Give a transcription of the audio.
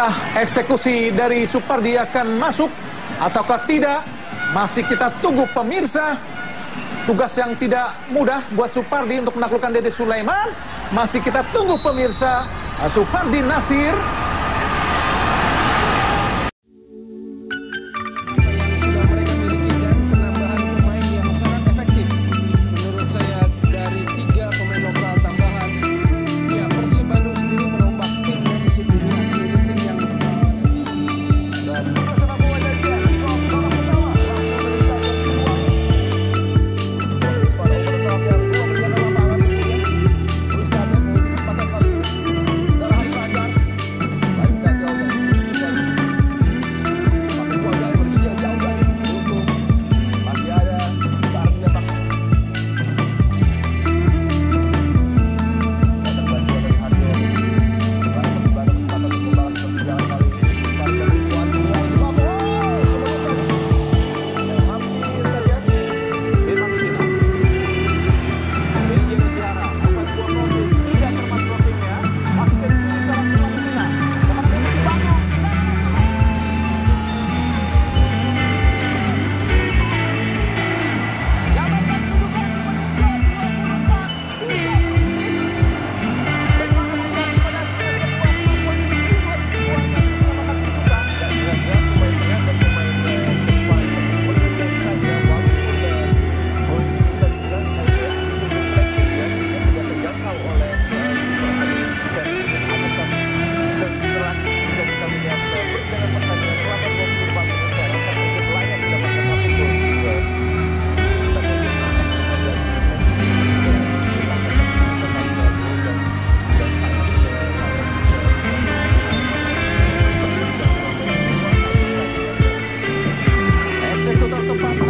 Apakah eksekusi dari Supardi akan masuk ataukah tidak? Masih kita tunggu pemirsa. Tugas yang tidak mudah buat Supardi untuk menaklukkan Dede Sulaiman. Masih kita tunggu pemirsa. Supardi Nasir Bye.